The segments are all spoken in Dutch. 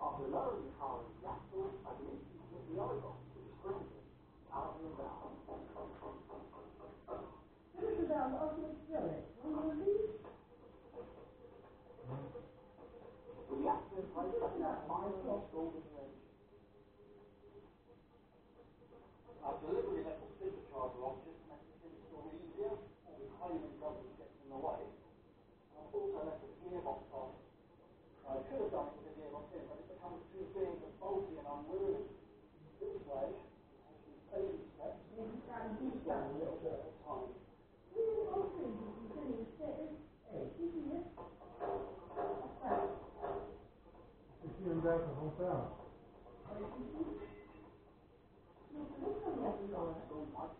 of the lowering column, that's the way I mean, the oligarch, which is granted out and about. This is our ultimate spirit. We believe. We have to play with that mind of Now, deliberately let the supercharger object make the things easier, or we claim it doesn't get in the way. And I've also left the gearbox on. I could have done it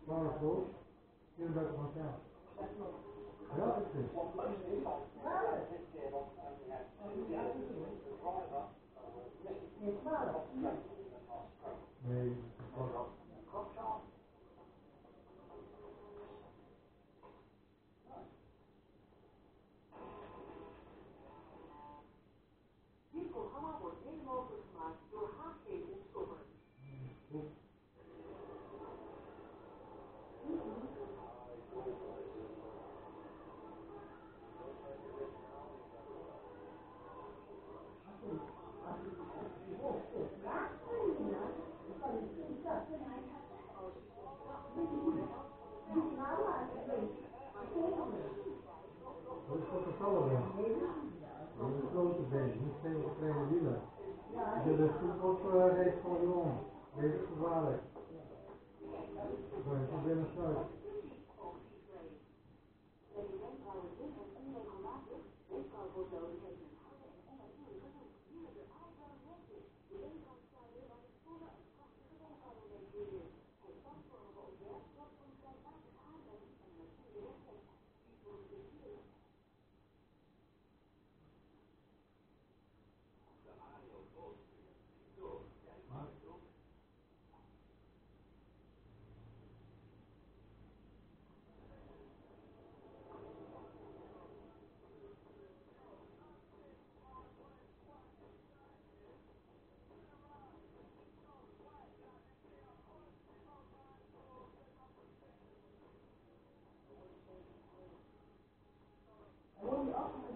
Powerful. Here's goed op reeds voor je om. Wees gevaarlijk. Binnen sluit.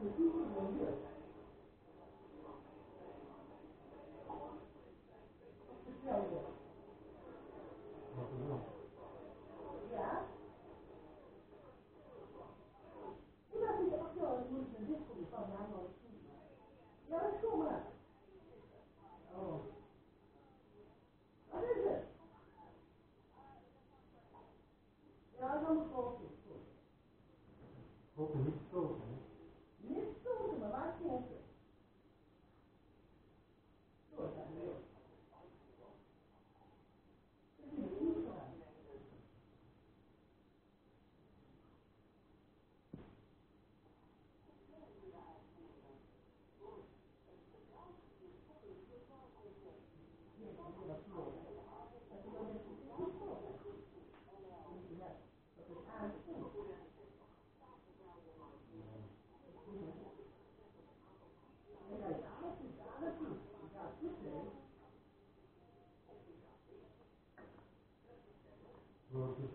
你就是我最爱。就这。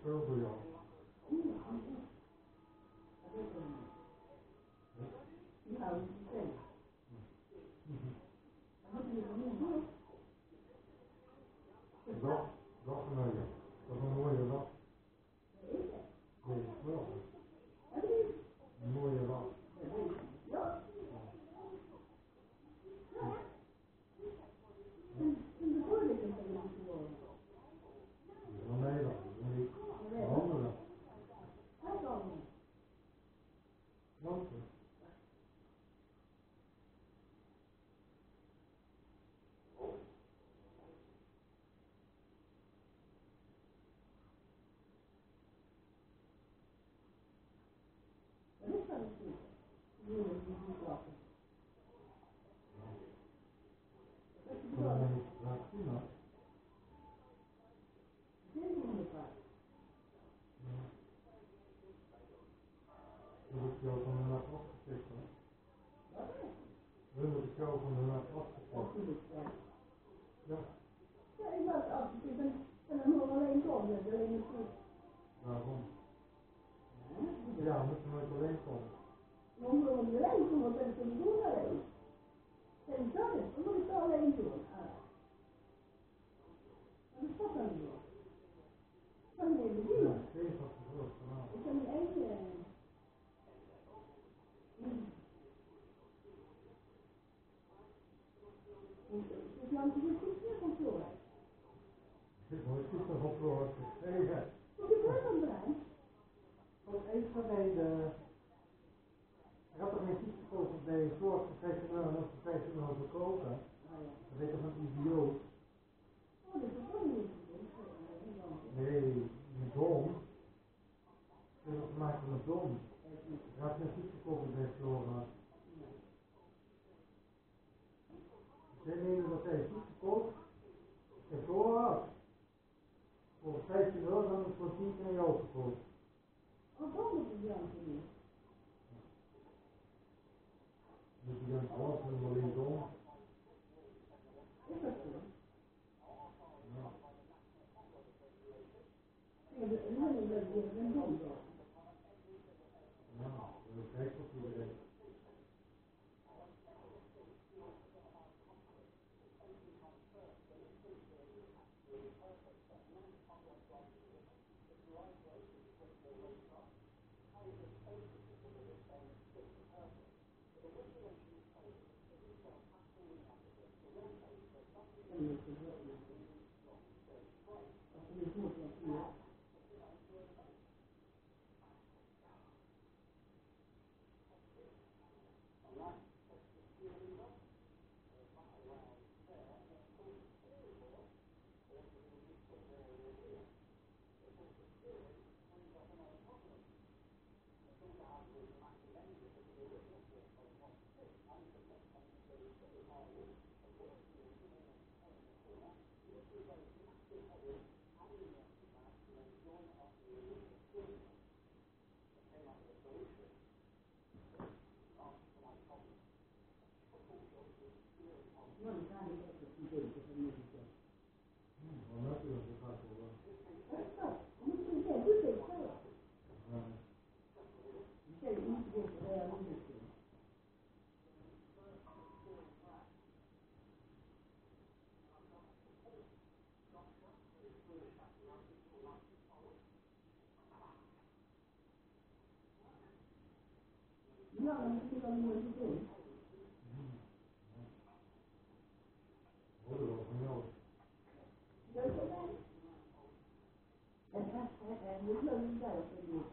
不用不用。的数，因为我们不知道。no es por no, no, no, no, gesproken. Dat heet een idioot? Oh, is. Nee, een dom. Dat is gemaakt van een dom. Dat is net niet gekocht bij Flora. Zij nemen zij goed gekocht. En heb. Voor 15 euro dan is voor 10 van jou gekocht. Wat dan moet je dan? Moet je dan alles helemaal een dom? 那你看，你也是，毕竟也不是那回事。嗯，这个不怕说？Thank you.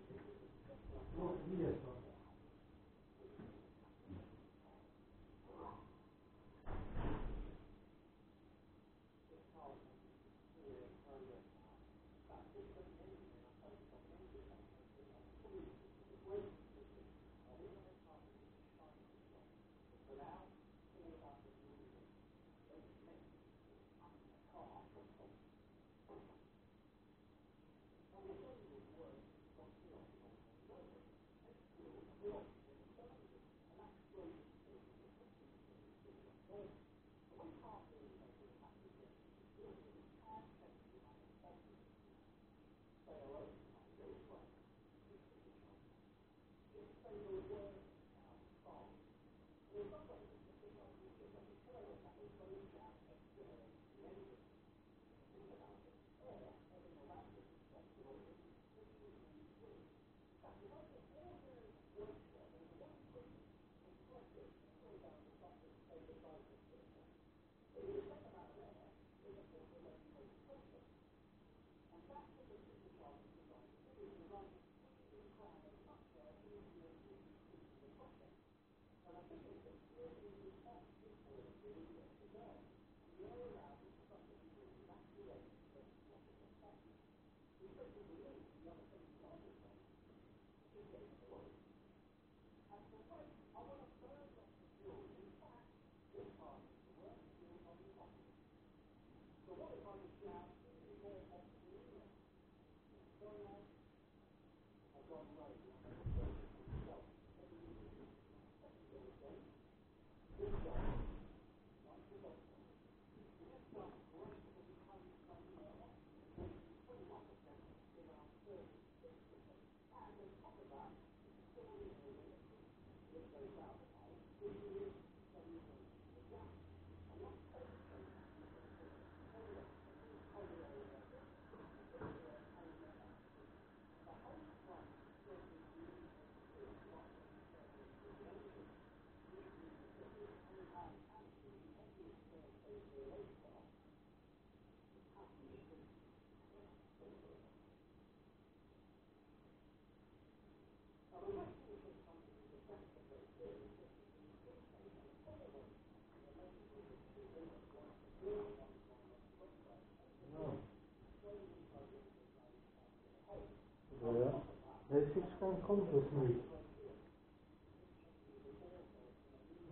Iets geen context niet.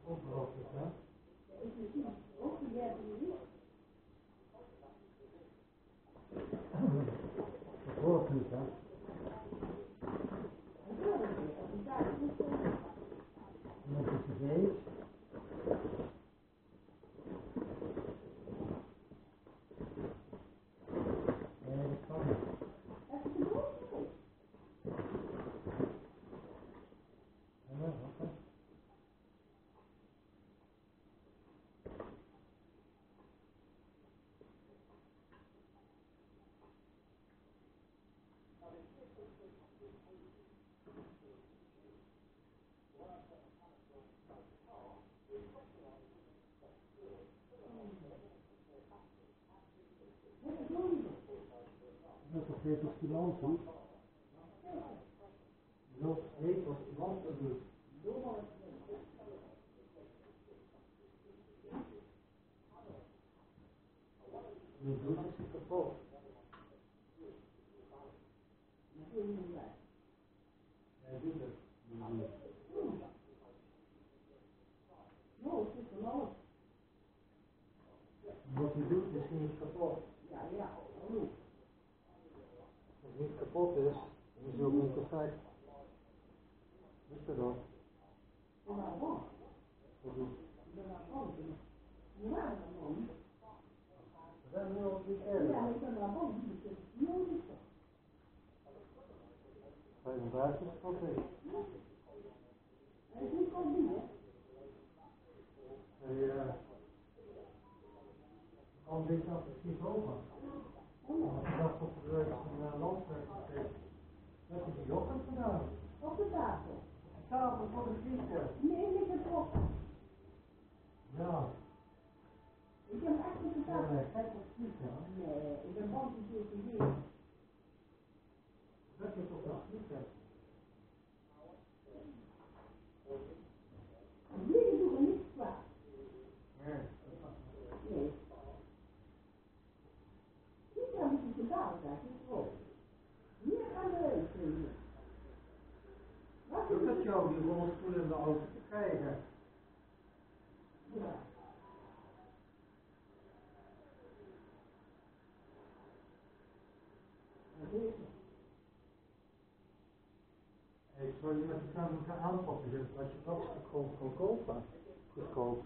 Ongelooflijk, hè? Ik zie ook die hebben niet. Dat hoort niet, hè? Dat wil ik niet. Als ik daar goed ben. En dan is het nee. Nee, dat kan niet. Heb je de brood mee? Ja, oké. Heb je brood mee? Is 40 kilo, hè? Zo, heet als land dus. Je doet het kapot. Dat wil je niet bij. Hij doet het. Nou, het is van alles. Wat hij doet is niet kapot. Ja, ja. Hallo. Als het niet kapot is, is het ook niet perfect. Weet je dat? Dat is-. We zijn nu al drie Ja, keer. maar ik ben bang. Dus het is lief. 55 is oké. Het is gewoon niet, hè? Hij eh, kan een beetje agressief over. Als je dat op de een landwerk geeft, ochtend gedaan. Op de tafel. De tafel voor de vliegen. Nee, niet het op. Ja, Ik heb echt niet ja, gedaan. nee, kijk op vliegen. Nee, ik ben bang dat je het niet Dat is op dat vliegen. Vliegen doen er niks kwaad. Nee, Nee. Vliegen hebben ze gedaan, dat is groot. Hier gaan we heen vliegen. Wat Lukt is het het? jou die rolstoel in de auto te krijgen? Ja. Ik zou je met moeten aanpakken, dus als je dat goedkoop kan kopen, goedkoop,